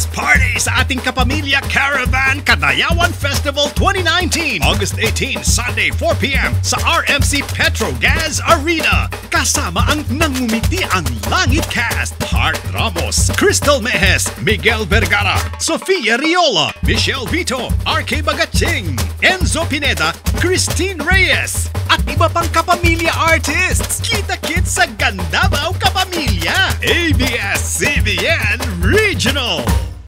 Let's party sa ating Kapamilya Caravan Kadayawan Festival 2019 August 18, Sunday 4pm sa RMC Petrogas Arena Kasama ang nangumiti ang Langit Cast Heart Ramos, Crystal Mejes, Miguel Vergara, Sofia Riola, Michelle Vito, RK Bagatsing, Enzo Pineda, Christine Reyes at iba pang kapamilya artists. Kita-kits sa Gandabao Kapamilya. ABS-CBN Regional.